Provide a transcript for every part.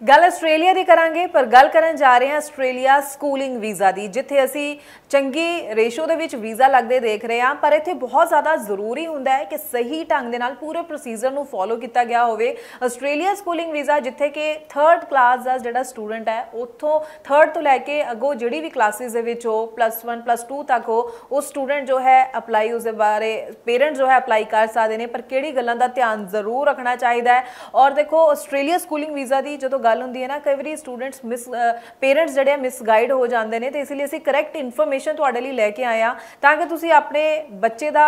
ਗੱਲ ਆਸਟ੍ਰੇਲੀਆ ਦੀ ਕਰਾਂਗੇ, ਪਰ ਗੱਲ ਕਰਨ ਜਾ ਰਹੇ ਹਾਂ ਆਸਟ੍ਰੇਲੀਆ ਸਕੂਲਿੰਗ ਵੀਜ਼ਾ ਦੀ, ਜਿੱਥੇ ਅਸੀਂ ਚੰਗੀ ਰੇਸ਼ੋ ਦੇ ਵਿੱਚ ਵੀਜ਼ਾ ਲੱਗਦੇ ਦੇਖ ਰਹੇ ਹਾਂ, ਪਰ ਇੱਥੇ ਬਹੁਤ ਜ਼ਿਆਦਾ ਜ਼ਰੂਰੀ ਹੁੰਦਾ ਹੈ ਕਿ ਸਹੀ ਢੰਗ ਦੇ ਨਾਲ ਪੂਰੇ ਪ੍ਰੋਸੀਜਰ ਨੂੰ ਫੋਲੋ ਕੀਤਾ ਗਿਆ ਹੋਵੇ। ਆਸਟ੍ਰੇਲੀਆ ਸਕੂਲਿੰਗ ਵੀਜ਼ਾ, ਜਿੱਥੇ ਕਿ 3rd ਕਲਾਸ ਦਾ ਜਿਹੜਾ ਸਟੂਡੈਂਟ ਹੈ, ਉੱਥੋਂ 3rd ਤੋਂ ਲੈ ਕੇ ਅੱਗੋਂ ਜਿਹੜੀ ਵੀ ਕਲਾਸਿਸ ਦੇ ਵਿੱਚ ਹੋ ਪਲੱਸ 1 ਪਲੱਸ 2 ਤੱਕ ਹੋ ਉਹ ਸਟੂਡੈਂਟ ਜੋ ਹੈ ਅਪਲਾਈ ਉਸ ਦੇ ਬਾਰੇ ਪੇਰੈਂਟਸ ਜੋ ਹੈ ਅਪਲਾਈ ਕਰ ਸਕਦੇ ਨੇ, ਪਰ ਕਿਹੜੀ ਗੱਲਾਂ ਦਾ ਧਿਆਨ ਜ਼ਰੂਰ ਰੱਖਣਾ ਚਾਹੀਦਾ ਹੈ। ਔਰ ਦੇਖੋ, ਆਸਟ੍ਰੇਲੀਆ ਸਕੂਲਿੰਗ ਵੀਜ਼ਾ ਦੀ ਜਦੋਂ ਗੱਲ ਹੁੰਦੀ ਹੈ ਨਾ, ਕਈ ਵਾਰੀ ਸਟੂਡੈਂਟਸ ਮਿਸ ਪੇਰੈਂਟਸ ਜਿਹੜੇ ਆ ਮਿਸਗਾਈਡ ਹੋ ਜਾਂਦੇ ਨੇ, ਤੇ ਇਸ ਲਈ ਅਸੀਂ ਕਰੈਕਟ ਇਨਫੋਰਮੇਸ਼ਨ ਤੁਹਾਡੇ ਲਈ ਲੈ ਕੇ ਆਏ ਆ ਤਾਂ ਕਿ ਤੁਸੀਂ ਆਪਣੇ ਬੱਚੇ ਦਾ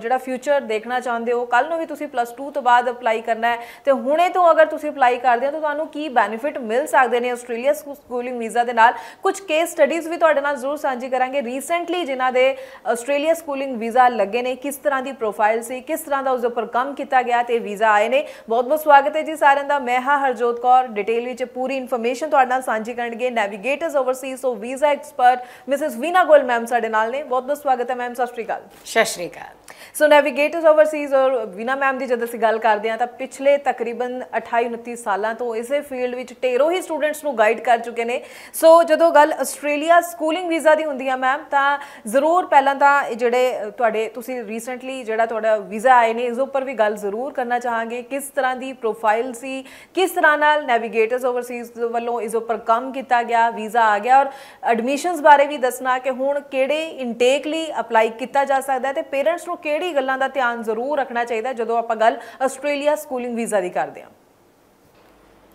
ਜਿਹੜਾ ਫਿਊਚਰ ਦੇਖਣਾ ਚਾਹੁੰਦੇ ਹੋ। ਕੱਲ ਨੂੰ ਵੀ ਤੁਸੀਂ ਪਲੱਸ 2 ਤੋਂ ਬਾਅਦ ਅਪਲਾਈ ਕਰਨਾ ਹੈ, ਤੇ ਹੁਣੇ ਤੋਂ ਅਗਰ ਤੁਸੀਂ ਅਪਲਾਈ ਕਰਦੇ ਹੋ, ਤਾਂ ਤੁਹਾਨੂੰ ਕੀ ਬੈਨੀਫਿਟ ਮਿਲ ਸਕਦੇ ਨੇ ਆਸਟ੍ਰੇਲੀਆ ਸਕੂਲਿੰਗ ਵੀਜ਼ਾ ਦੇ ਨਾਲ? ਕੁਝ ਕੇਸ ਸਟੱਡੀਜ਼ ਵੀ ਤੁਹਾਡੇ ਨਾਲ ਜ਼ਰੂਰ ਸਾਂਝੀ ਕਰਾਂਗੇ। ਰੀਸੈਂਟਲੀ ਜਿਨ੍ਹਾਂ ਦੇ ਆਸਟ੍ਰੇਲੀਆ ਸਕੂਲਿੰਗ ਵੀਜ਼ਾ ਲੱਗੇ ਨੇ, ਕਿਸ ਤਰ੍ਹਾਂ ਦੀ ਪ੍ਰੋਫਾਈਲ ਸੀ, ਕਿਸ ਤਰ੍ਹਾਂ ਦਾ ਉਸ ਦੇ ਉੱਪਰ ਕੰਮ ਕੀਤਾ ਗਿਆ, ਤੇ ਵੀਜ਼ਾ ਆਏ ਨੇ। ਬਹੁਤ ਬਹੁਤ ਸਵਾਗਤ ਹੈ ਜੀ ਸਾਰਿਆਂ ਦਾ। ਮੈਂ ਹਾਂ ਹਰਜੋਤ ਕੌਰ ਡਿਟੇਲ ਵਿੱਚ ਪੂਰੀ ਇਨਫੋਰਮੇਸ਼ਨ ਤੁਹਾਡੇ ਨਾਲ ਸਾਂਝੀ ਕਰਨਗੇ। Navigators Overseas so visa expert Mrs Veena Goel ma'am ਸਾਡੇ ਨਾਲ ਨੇ। ਬਹੁਤ ਬਹੁਤ ਸਵਾਗਤ ਹੈ ਮੈਮ ਸਤਿ ਸ਼੍ਰੀ ਅਕਾਲ। ਸਤਿ ਸ਼੍ਰੀ ਅਕਾਲ। ਸੋ ਨੈਵੀਗੇਟਰਸ ਓਵਰਸੀਜ਼ ਔਰ ਵੀਨਾ ਮੈਮ ਦੀ ਜਦ ਅਸੀਂ ਗੱਲ ਕਰਦੇ ਹਾਂ ਤਾਂ ਪਿਛਲੇ ਤਕਰੀਬਨ 28 29 ਸਾਲਾਂ ਤੋਂ ਇਸੇ ਫੀਲਡ ਵਿੱਚ ਟੇਰੋ ਹੀ ਸਟੂਡੈਂਟਸ ਨੂੰ ਗਾਈਡ ਕਰ ਚੁੱਕੇ ਨੇ। ਸੋ ਜਦੋਂ ਗੱਲ ਆਸਟ੍ਰੇਲੀਆ ਸਕੂਲਿੰਗ ਵੀਜ਼ਾ ਦੀ ਹੁੰਦੀ ਆ ਮੈਮ ਤਾਂ ਜ਼ਰੂਰ ਪਹਿਲਾਂ ਤਾਂ ਜਿਹੜੇ ਤੁਹਾਡੇ ਤੁਸੀਂ ਰੀਸੈਂਟਲੀ ਜਿਹੜਾ ਤੁਹਾਡਾ ਵੀਜ਼ਾ ਆਏ ਨੇ ਇਸ ਉੱਪਰ ਵੀ ਗੱਲ ਜ਼ਰੂਰ ਕਰਨਾ ਚਾਹਾਂਗੇ। ਕਿਸ ਤਰ੍ਹਾਂ ਦੀ ਪ੍ਰੋਫਾਈਲ ਸੀ? ਕਿਸ ਤਰ੍ਹਾਂ ਨਾਲ ਨੈਵੀਗੇਟਰਸ ਓਵਰਸੀਜ਼ ਵੱਲੋਂ ਇਸ ਉੱਪਰ ਕੰਮ ਕੀਤਾ ਗਿਆ ਵੀਜ਼ਾ ਆ ਗਿਆ ਔਰ ਐਡਮਿਸ਼ਨਸ ਬਾਰੇ ਵੀ ਦੱਸਣਾ ਕਿ ਹੁਣ ਕਿਹੜੇ ਇਨਟੇਕ ਲਈ ਅਪਲਾਈ ਕੀਤਾ ਜਾ ਸਕਦਾ ਤੇ ਪੇਰੈਂਟਸ ਨੂੰ ਕਿਹੜੀ ਗੱਲਾਂ ਦਾ ਧਿਆਨ ਜ਼ਰੂਰ ਰੱਖਣਾ ਚਾਹੀਦਾ ਜਦੋਂ ਆਪਾਂ ਗੱਲ ਆਸਟ੍ਰੇਲੀਆ ਸਕੂਲਿੰਗ ਵੀਜ਼ਾ ਦੀ ਕਰਦੇ ਹਾਂ।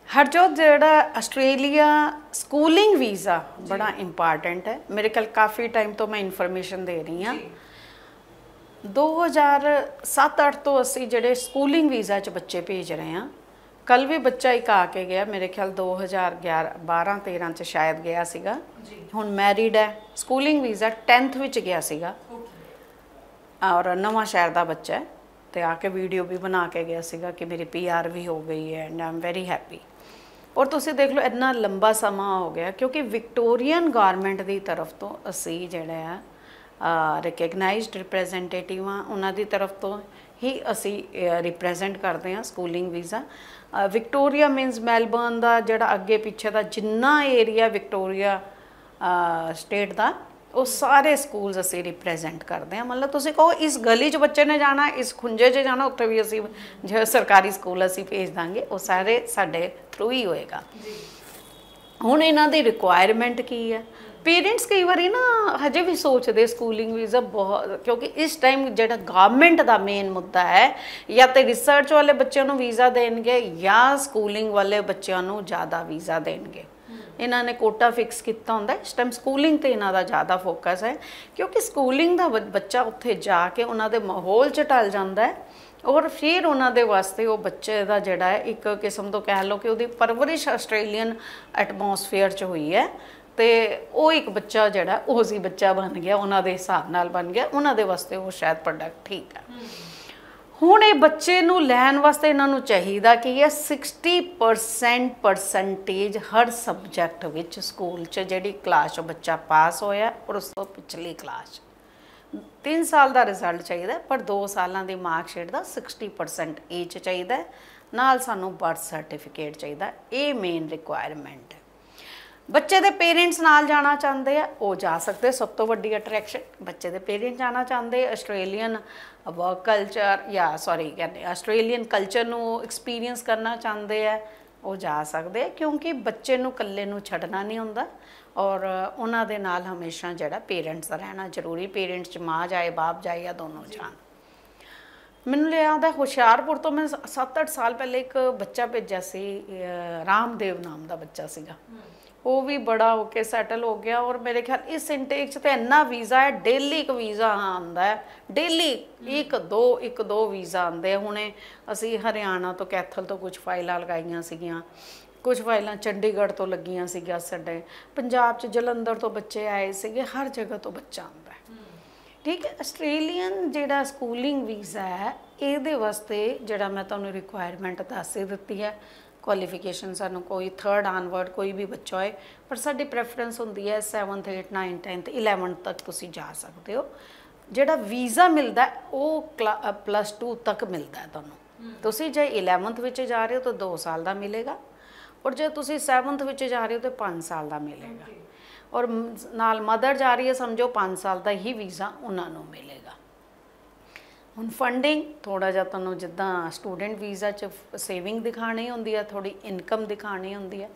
ਹਰਜੋਤ ਜਿਹੜਾ ਆਸਟ੍ਰੇਲੀਆ ਸਕੂਲਿੰਗ ਵੀਜ਼ਾ ਬੜਾ ਇੰਪੋਰਟੈਂਟ ਹੈ। ਮੇਰੇ ਕੋਲ ਕਾਫੀ ਟਾਈਮ ਤੋਂ ਮੈਂ ਇਨਫੋਰਮੇਸ਼ਨ ਦੇ ਰਹੀ ਹਾਂ। 2007-8 ਤੋਂ ਅਸੀਂ ਜਿਹੜੇ ਸਕੂਲਿੰਗ ਵੀਜ਼ਾ 'ਚ ਬੱਚੇ ਭੇਜ ਰਹੇ ਹਾਂ ਕੱਲ ਵੀ ਬੱਚਾ ਇੱਕ ਆ ਕੇ ਗਿਆ ਮੇਰੇ ਖਿਆਲ 2011 12 13 ਚ ਸ਼ਾਇਦ ਗਿਆ ਸੀਗਾ। ਹੁਣ ਮੈਰਿਡ ਹੈ ਸਕੂਲਿੰਗ ਵੀਜ਼ਾ 10th ਵਿੱਚ ਗਿਆ ਸੀਗਾ। ਔਰ ਨਵਾਂ ਸ਼ਹਿਰ ਦਾ ਬੱਚਾ ਹੈ ਤੇ ਆ ਕੇ ਵੀਡੀਓ ਵੀ ਬਣਾ ਕੇ ਗਿਆ ਸੀਗਾ ਕਿ ਮੇਰੀ ਪੀਆਰ ਵੀ ਹੋ ਗਈ ਹੈ ਐਂਡ ਆਮ ਵੈਰੀ ਹੈਪੀ ਔਰ ਤੁਸੀਂ ਦੇਖ ਲਓ ਇੰਨਾ ਲੰਬਾ ਸਮਾਂ ਹੋ ਗਿਆ ਕਿਉਂਕਿ ਵਿਕਟੋਰੀਅਨ ਗਵਰਨਮੈਂਟ ਦੀ ਤਰਫ ਤੋਂ ਅਸੀਂ ਜਿਹੜਾ ਆ ਰਿਕਗਨਾਈਜ਼ਡ ਰਿਪਰੈਜ਼ੈਂਟੇਟਿਵ ਆ ਉਹਨਾਂ ਦੀ ਤਰਫ ਤੋਂ ਹੀ ਅਸੀਂ ਰਿਪਰੈਜ਼ੈਂਟ ਕਰਦੇ ਹਾਂ schooling visa Victoria means Melbourne ਦਾ ਜਿਹੜਾ ਅੱਗੇ ਪਿੱਛੇ ਦਾ ਜਿੰਨਾ ਏਰੀਆ ਵਿਕਟੋਰੀਆ ਸਟੇਟ ਦਾ ਉਹ ਸਾਰੇ ਸਕੂਲਸ ਅਸੀਂ ਰਿਪਰੈਜ਼ੈਂਟ ਕਰਦੇ ਹਾਂ। ਮਤਲਬ ਤੁਸੀਂ ਕਹੋ ਇਸ ਗਲੀ 'ਚ ਬੱਚੇ ਨੇ ਜਾਣਾ ਇਸ ਖੁੰਝੇ 'ਚ ਜਾਣਾ ਉੱਥੇ ਵੀ ਅਸੀਂ ਜਿਹੜਾ ਸਰਕਾਰੀ ਸਕੂਲ ਅਸੀਂ ਭੇਜ ਦਾਂਗੇ ਉਹ ਸਾਰੇ ਸਾਡੇ ਥਰੂ ਹੀ ਹੋਏਗਾ। ਹੁਣ ਇਹਨਾਂ ਦੀ ਰਿਕੁਆਇਰਮੈਂਟ ਕੀ ਹੈ? ਪੇਰੈਂਟਸ ਕਈ ਵਾਰੀ ਨਾ ਹਜੇ ਵੀ ਸੋਚਦੇ ਸਕੂਲਿੰਗ ਵੀਜ਼ਾ ਬਹੁਤ, ਕਿਉਂਕਿ ਇਸ ਟਾਈਮ ਜਿਹੜਾ ਗਵਰਨਮੈਂਟ ਦਾ ਮੇਨ ਮੁੱਦਾ ਹੈ, ਜਾਂ ਤੇ ਰਿਸਰਚ ਵਾਲੇ ਬੱਚਿਆਂ ਨੂੰ ਵੀਜ਼ਾ ਦੇਣਗੇ ਜਾਂ ਸਕੂਲਿੰਗ ਵਾਲੇ ਬੱਚਿਆਂ ਨੂੰ ਜ਼ਿਆਦਾ ਵੀਜ਼ਾ ਦੇਣਗੇ। ਇਹਨਾਂ ਨੇ ਕੋਟਾ ਫਿਕਸ ਕੀਤਾ ਹੁੰਦਾ, ਇਸ ਟਾਈਮ ਸਕੂਲਿੰਗ ਤੇ ਇਹਨਾਂ ਦਾ ਜ਼ਿਆਦਾ ਫੋਕਸ ਹੈ, ਕਿਉਂਕਿ ਸਕੂਲਿੰਗ ਦਾ ਬ- ਬੱਚਾ ਉੱਥੇ ਜਾ ਕੇ ਉਹਨਾਂ ਦੇ ਮਾਹੌਲ 'ਚ ਢਲ ਜਾਂਦਾ ਹੈ, ਔਰ ਫਿਰ ਉਹਨਾਂ ਦੇ ਵਾਸਤੇ ਉਹ ਬੱਚੇ ਦਾ ਜਿਹੜਾ ਹੈ, ਇੱਕ ਕਿਸਮ ਤੋਂ ਕਹਿ ਲਓ ਕਿ ਉਹਦੀ ਪਰਵਰਿਸ਼ ਆਸਟ੍ਰੇਲੀਅਨ ਐਟਮੋਸਫੇਅਰ 'ਚ ਹੋਈ ਹੈ ਤੇ ਉਹ ਇੱਕ ਬੱਚਾ ਜਿਹੜਾ ਉਹ ਸੀ ਬੱਚਾ ਬਣ ਗਿਆ ਉਹਨਾਂ ਦੇ ਹਿਸਾਬ ਨਾਲ ਬਣ ਗਿਆ ਉਹਨਾਂ ਦੇ ਵਾਸਤੇ ਉਹ ਸ਼ਾਇਦ ਪ੍ਰੋਡਕਟ ਠੀਕ ਹੈ ਹੁਣ ਇਹ ਬੱਚੇ ਨੂੰ ਲੈਣ ਵਾਸਤੇ ਇਹਨਾਂ ਨੂੰ ਚਾਹੀਦਾ ਕਿ ਇਹ 60% ਪਰਸੈਂਟੇਜ ਹਰ ਸਬਜੈਕਟ ਵਿੱਚ ਸਕੂਲ 'ਚ ਜਿਹੜੀ ਕਲਾਸ 'ਚ ਬੱਚਾ ਪਾਸ ਹੋਇਆ ਔਰ ਉਸ ਤੋਂ ਪਿਛਲੀ ਕਲਾਸ 'ਚ 3 ਸਾਲ ਦਾ ਰਿਜ਼ਲਟ ਚਾਹੀਦਾ ਪਰ 2 ਸਾਲਾਂ ਦੀ ਮਾਰਕ ਸ਼ੀਟ ਦਾ 60% ਇਹ 'ਚ ਚਾਹੀਦਾ। ਨਾਲ ਸਾਨੂੰ ਬਰਥ ਸਰਟੀਫਿਕੇਟ ਚਾਹੀਦਾ। ਇਹ ਮੇਨ ਰਿਕੁਆਇਰਮੈਂਟ ਹੈ ਬੱਚੇ ਦੇ ਪੇਰੈਂਟਸ ਨਾਲ ਜਾਣਾ ਚਾਹੁੰਦੇ ਆ, ਉਹ ਜਾ ਸਕਦੇ ਸਭ ਤੋਂ ਵੱਡੀ ਅਟਰੈਕਸ਼ਨ ਬੱਚੇ ਦੇ ਪੇਰੈਂਟਸ ਜਾਣਾ ਚਾਹੁੰਦੇ ਆਸਟ੍ਰੇਲੀਅਨ ਵਰਕ ਕਲਚਰ ਜਾਂ ਸੌਰੀ ਕਹਿੰਦੇ ਆਸਟ੍ਰੇਲੀਅਨ ਕਲਚਰ ਨੂੰ ਐਕਸਪੀਰੀਅੰਸ ਕਰਨਾ ਚਾਹੁੰਦੇ ਆ, ਉਹ ਜਾ ਸਕਦੇ ਕਿਉਂਕਿ ਬੱਚੇ ਨੂੰ ਇਕੱਲੇ ਨੂੰ ਛੱਡਣਾ ਨਹੀਂ ਹੁੰਦਾ ਔਰ ਉਹਨਾਂ ਦੇ ਨਾਲ ਹਮੇਸ਼ਾ ਜਿਹੜਾ ਪੇਰੈਂਟਸ ਦਾ ਰਹਿਣਾ ਜ਼ਰੂਰੀ, ਪੇਰੈਂਟਸ ਚ ਮਾਂ ਜਾਏ, ਬਾਪ ਜਾਏ ਜਾਂ ਦੋਨੋਂ ਜਾਣ। ਮੈਨੂੰ ਯਾਦ ਹੈ ਹੁਸ਼ਿਆਰਪੁਰ ਤੋਂ ਮੈਂ 7-8 ਸਾਲ ਪਹਿਲੇ ਇੱਕ ਬੱਚਾ ਭੇਜਿਆ ਸੀ ਰਾਮਦੇਵ ਨਾਮ ਦਾ ਬੱਚਾ ਸੀਗਾ। ਉਹ ਵੀ ਬੜਾ ਹੋ ਕੇ ਸੈਟਲ ਹੋ ਗਿਆ ਔਰ ਮੇਰੇ ਖਿਆਲ ਇਸ ਇੰਟੇਕ 'ਚ ਤੇ ਇੰਨਾ ਵੀਜ਼ਾ ਹੈ ਡੇਲੀ ਇੱਕ ਵੀਜ਼ਾ ਆਉਂਦਾ ਹੈ ਡੇਲੀ ਇੱਕ ਦੋ ਇੱਕ ਦੋ ਵੀਜ਼ਾ ਆਉਂਦੇ ਹੁਣੇ ਅਸੀਂ ਹਰਿਆਣਾ ਤੋਂ ਕੈਥਲ ਤੋਂ ਕੁਝ ਫਾਈਲਾਂ ਲਗਾਈਆਂ ਸੀਗੀਆਂ ਕੁਝ ਫਾਈਲਾਂ ਚੰਡੀਗੜ੍ਹ ਤੋਂ ਲੱਗੀਆਂ ਸੀਗੀਆਂ ਸਾਡੇ। ਪੰਜਾਬ 'ਚ ਜਲੰਧਰ ਤੋਂ ਬੱਚੇ ਆਏ ਸੀਗੇ, ਹਰ ਜਗ੍ਹਾ ਤੋਂ ਬੱਚਾ ਆਉਂਦਾ ਠੀਕ ਹੈ, ਆਸਟ੍ਰੇਲੀਅਨ ਜਿਹੜਾ ਸਕੂਲਿੰਗ ਵੀਜ਼ਾ ਹੈ, ਇਹਦੇ ਵਾਸਤੇ ਜਿਹੜਾ ਮੈਂ ਤੁਹਾਨੂੰ ਰਿਕੁਆਇਰਮੈਂਟ ਦੱਸ ਹੀ ਦਿੱਤੀ ਹੈ ਕੁਆਲੀਫਿਕੇਸ਼ਨ ਸਾਨੂੰ ਕੋਈ 3rd ਆਨਵਰਡ ਕੋਈ ਵੀ ਬੱਚਾ ਹੋਏ ਪਰ ਸਾਡੀ ਪ੍ਰੈਫਰੈਂਸ ਹੁੰਦੀ ਹੈ 7th 8th 9th 10th 11th ਤੱਕ ਤੁਸੀਂ ਜਾ ਸਕਦੇ ਹੋ। ਜਿਹੜਾ ਵੀਜ਼ਾ ਮਿਲਦਾ ਉਹ ਪਲੱਸ 2 ਤੱਕ ਮਿਲਦਾ ਤੁਹਾਨੂੰ। ਤੁਸੀਂ ਜੇ 11th ਵਿੱਚ ਜਾ ਰਹੇ ਹੋ ਤਾਂ 2 ਸਾਲ ਦਾ ਮਿਲੇਗਾ ਔਰ ਜੇ ਤੁਸੀਂ 7th ਵਿੱਚ ਜਾ ਰਹੇ ਹੋ ਤੇ 5 ਸਾਲ ਦਾ ਮਿਲੇਗਾ। ਔਰ ਨਾਲ ਮਦਰ ਜਾ ਰਹੀ ਹੈ ਸਮਝੋ 5 ਸਾਲ ਦਾ ਹੀ ਵੀਜ਼ਾ ਉਹਨਾਂ ਨੂੰ ਮਿਲੇਗਾ। ਹੁਣ ਫੰਡਿੰਗ ਥੋੜਾ ਜਿਹਾ ਤੁਹਾਨੂੰ ਜਿੱਦਾਂ ਸਟੂਡੈਂਟ ਵੀਜ਼ਾ 'ਚ ਸੇਵਿੰਗ ਦਿਖਾਣੀ ਹੁੰਦੀ ਹੈ ਥੋੜੀ ਇਨਕਮ ਦਿਖਾਣੀ ਹੁੰਦੀ ਹੈ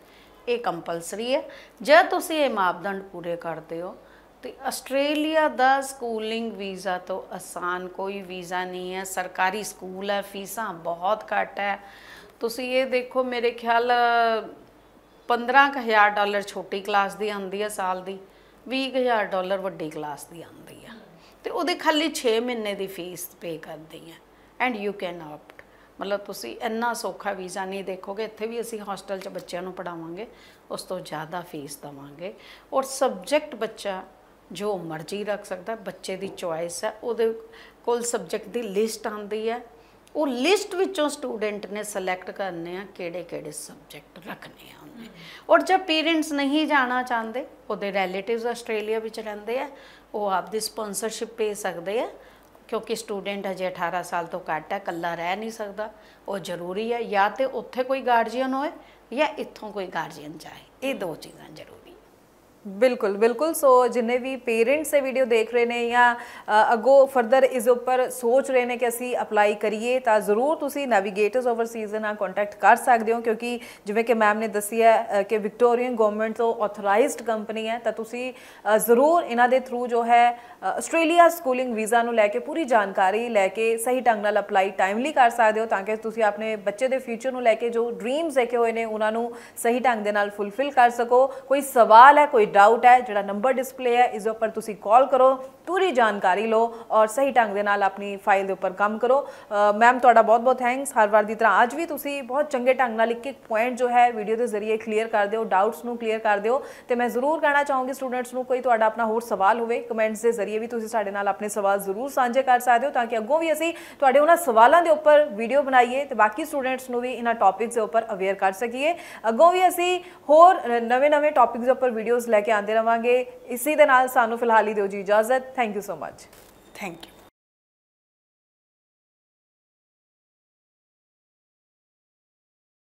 ਇਹ ਕੰਪਲਸਰੀ ਹੈ ਜੇ ਤੁਸੀਂ ਇਹ ਮਾਪਦੰਡ ਪੂਰੇ ਕਰਦੇ ਹੋ, ਤੇ ਆਸਟ੍ਰੇਲੀਆ ਦਾ ਸਕੂਲਿੰਗ ਵੀਜ਼ਾ ਤੋਂ ਆਸਾਨ ਕੋਈ ਵੀਜ਼ਾ ਨਹੀਂ ਹੈ ਸਰਕਾਰੀ ਸਕੂਲ ਹੈ ਫੀਸਾਂ ਬਹੁਤ ਘੱਟ ਹੈ ਤੁਸੀਂ ਇਹ ਦੇਖੋ, ਮੇਰੇ ਖਿਆਲ 15000 ਡਾਲਰ ਛੋਟੀ ਕਲਾਸ ਦੀ ਆਉਂਦੀ ਹੈ ਸਾਲ ਦੀ 20000 ਡਾਲਰ ਵੱਡੀ ਕਲਾਸ ਦੀ ਆਉਂਦੀ ਹੈ ਤੇ ਉਹਦੇ ਖਾਲੀ 6 ਮਹੀਨੇ ਦੀ ਫੀਸ ਪੇ ਕਰਦੀ ਹੈ। ਐਂਡ ਯੂ ਕੈਨ ਆਪਟ ਮਤਲਬ ਤੁਸੀਂ ਇੰਨਾ ਸੌਖਾ ਵੀਜ਼ਾ ਨਹੀਂ ਦੇਖੋਗੇ, ਇੱਥੇ ਵੀ ਅਸੀਂ ਹੋਸਟਲ 'ਚ ਬੱਚਿਆਂ ਨੂੰ ਪੜਾਵਾਂਗੇ ਉਸ ਤੋਂ ਜ਼ਿਆਦਾ ਫੀਸ ਦਵਾਂਗੇ। ਔਰ ਸਬਜੈਕਟ ਬੱਚਾ ਜੋ ਮਰਜ਼ੀ ਰੱਖ ਸਕਦਾ, ਬੱਚੇ ਦੀ ਚੁਆਇਸ ਹੈ, ਉਹਦੇ ਕੋਲ ਸਬਜੈਕਟ ਦੀ ਲਿਸਟ ਆਉਂਦੀ ਹੈ। ਉਹ ਲਿਸਟ ਵਿੱਚੋਂ ਸਟੂਡੈਂਟ ਨੇ ਸਿਲੈਕਟ ਕਰਨੇ ਆ, ਕਿਹੜੇ ਕਿਹੜੇ ਸਬਜੈਕਟ ਰੱਖਣੇ ਆ ਉਹਨੇ। ਔਰ ਜੇ ਪੇਰੈਂਟਸ ਨਹੀਂ ਜਾਣਾ ਚਾਹੁੰਦੇ, ਉਹਦੇ ਰਿਲੇਟਿਵਸ ਆਸਟ੍ਰੇਲੀਆ ਵਿੱਚ ਰਹਿੰਦੇ ਆ, ਉਹ ਆਪਦੀ ਸਪਾਂਸਰਸ਼ਿਪ ਭੇਜ ਸਕਦੇ ਆ, ਕਿਉਂਕਿ ਸਟੂਡੈਂਟ ਅਜੇ 18 ਸਾਲ ਤੋਂ ਘੱਟ ਹੈ ਇਕੱਲਾ ਰਹਿ ਨਹੀਂ ਸਕਦਾ। ਉਹ ਜ਼ਰੂਰੀ ਹੈ ਜਾਂ ਤੇ ਉੱਥੇ ਕੋਈ ਗਾਰਡੀਅਨ ਹੋਏ, ਜਾਂ ਇੱਥੋਂ ਕੋਈ ਗਾਰਡੀਅਨ ਜਾਏ। ਇਹ ਦੋ ਚੀਜ਼ਾਂ ਜ਼ਰੂਰੀ ਬਿਲਕੁਲ ਬਿਲਕੁਲ। ਸੋ ਜਿੰਨੇ ਵੀ ਪੇਰੈਂਟਸ ਇਹ ਵੀਡੀਓ ਦੇਖ ਰਹੇ ਨੇ ਜਾਂ ਅ, ਅੱਗੋਂ ਫਰਦਰ ਇਸ ਉੱਪਰ ਸੋਚ ਰਹੇ ਨੇ ਕਿ ਅਸੀਂ ਅਪਲਾਈ ਕਰੀਏ ਤਾਂ ਜ਼ਰੂਰ ਤੁਸੀਂ ਨੈਵੀਗੇਟਰਸ ਓਵਰਸੀਜ਼ ਦੇ ਨਾਲ ਕੰਟੈਕਟ ਕਰ ਸਕਦੇ ਹੋ ਕਿਉਂਕਿ ਜਿਵੇਂ ਕਿ ਮੈਮ ਨੇ ਦੱਸਿਆ ਹੈ, ਕਿ ਵਿਕਟੋਰੀਅਨ ਗਵਰਨਮੈਂਟ ਤੋਂ ਆਥੋਰਾਈਜ਼ਡ ਕੰਪਨੀ ਹੈ ਤਾਂ ਤੁਸੀਂ ਜ਼ਰੂਰ ਇਹਨਾਂ ਦੇ ਥਰੂ ਜੋ ਹੈ ਆਸਟ੍ਰੇਲੀਆ ਸਕੂਲਿੰਗ ਵੀਜ਼ਾ ਨੂੰ ਲੈ ਕੇ ਪੂਰੀ ਜਾਣਕਾਰੀ ਲੈ ਕੇ ਸਹੀ ਢੰਗ ਨਾਲ ਅਪਲਾਈ ਟਾਈਮਲੀ ਕਰ ਸਕਦੇ ਹੋ ਤਾਂ ਕਿ ਤੁਸੀਂ ਆਪਣੇ ਬੱਚੇ ਦੇ ਫਿਊਚਰ ਨੂੰ ਲੈ ਕੇ ਜੋ ਡ੍ਰੀਮਸ ਦੇਖੇ ਹੋਏ ਨੇ ਉਹਨਾਂ ਨੂੰ ਸਹੀ ਢੰਗ ਦੇ ਨਾਲ ਫੁੱਲਫਿਲ ਕਰ ਸਕੋ। ਕੋਈ ਸਵਾਲ ਹੈ ਕੋਈ ਡਾਊਟ ਹੈ, ਜਿਹੜਾ ਨੰਬਰ ਡਿਸਪਲੇ ਹੈ, ਇਸ ਉੱਪਰ ਤੁਸੀਂ ਕਾਲ ਕਰੋ, ਪੂਰੀ ਜਾਣਕਾਰੀ ਲਓ ਔਰ ਸਹੀ ਢੰਗ ਦੇ ਨਾਲ ਆਪਣੀ ਫਾਈਲ ਦੇ ਉੱਪਰ ਕੰਮ ਕਰੋ। ਮੈਮ ਤੁਹਾਡਾ ਬਹੁਤ ਬਹੁਤ ਥੈਂਕਸ ਹਰ ਵਾਰ ਦੀ ਤਰ੍ਹਾਂ ਅੱਜ ਵੀ ਤੁਸੀਂ ਬਹੁਤ ਚੰਗੇ ਢੰਗ ਨਾਲ ਇੱਕ ਇੱਕ ਪੁਆਇੰਟ ਜੋ ਹੈ ਵੀਡੀਓ ਦੇ ਜ਼ਰੀਏ ਕਲੀਅਰ ਕਰ ਦਿਓ ਡਾਊਟਸ ਨੂੰ ਕਲੀਅਰ ਕਰ ਦਿਓ। ਤੇ ਮੈਂ ਜ਼ਰੂਰ ਕਹਿਣਾ ਚਾਹੂੰਗੀ ਸਟੂਡੈਂਟਸ ਨੂੰ, ਕੋਈ ਤੁਹਾਡਾ ਆਪਣਾ ਹੋਰ ਸਵਾਲ ਹੋਵੇ ਕਮੈਂਟਸ ਦੇ ਜ਼ਰੀਏ ਵੀ ਤੁਸੀਂ ਸਾਡੇ ਨਾਲ ਆਪਣੇ ਸਵਾਲ ਜ਼ਰੂਰ ਸਾਂਝੇ ਕਰ ਸਕਦੇ ਹੋ ਤਾਂ ਕਿ ਅੱਗੋਂ ਵੀ ਅਸੀਂ ਤੁਹਾਡੇ ਉਹਨਾਂ ਸਵਾਲਾਂ ਦੇ ਉੱਪਰ ਵੀਡੀਓ ਬਣਾਈਏ ਤੇ ਬਾਕੀ ਸਟੂਡੈਂਟਸ ਨੂੰ ਵੀ ਇਹਨਾਂ ਟੌਪਿਕਸ ਦੇ ਉੱਪਰ ਅਵੇਅਰ ਕਰ ਸਕੀਏ। ਅੱਗੋਂ ਵੀ ਅਸੀਂ ਹੋਰ ਨਵੇਂ-ਨਵੇਂ ਟੌਪਿਕਸ ਦੇ ਉੱਪਰ ਵੀਡੀਓਜ਼ ਲੈ ਕੇ ਆਉਂਦੇ ਰਵਾਂਗੇ। ਇਸੇ ਦੇ ਨਾਲ ਸਾਨੂੰ ਫਿਲਹਾਲ ਹੀ ਦਿਓ ਜੀ ਇਜਾਜ਼ਤ। Thank you so much thank you